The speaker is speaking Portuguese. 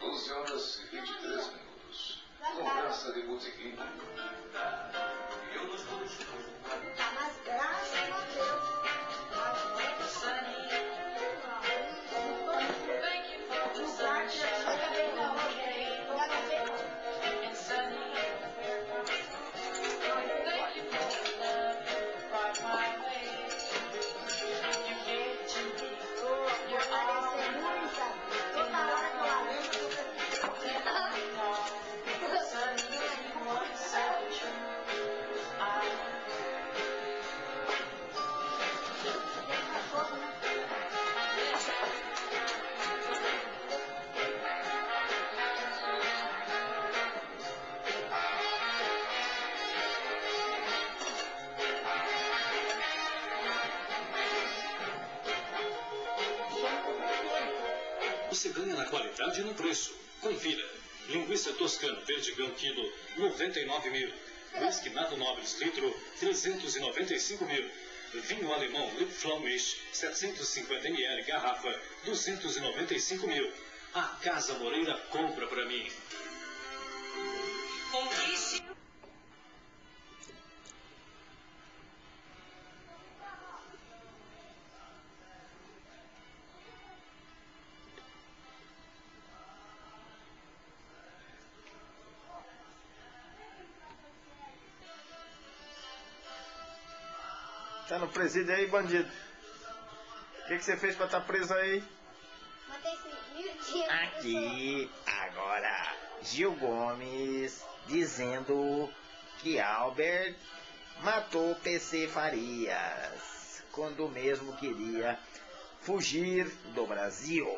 12 horas e 23 minutos. Conversa de botequim. Eu nos vou dois. Você ganha na qualidade e no preço. Confira. Linguiça toscana Verdigão quilo, 99 mil. Whisky Nado Nobles litro, 395 mil. Vinho alemão Lip Flamish, 750 ml garrafa, 295 mil. A Casa Moreira compra pra mim. Tá no presídio aí, bandido? O que, que você fez pra estar preso aí? Matei esse mil dias. Aqui, agora, Gil Gomes dizendo que Albert matou PC Farias quando mesmo queria fugir do Brasil.